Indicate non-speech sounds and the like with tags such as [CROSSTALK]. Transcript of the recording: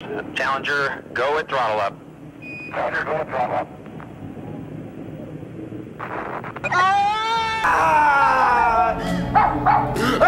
Challenger, go with throttle up. Challenger, go with throttle up. Ah! [LAUGHS]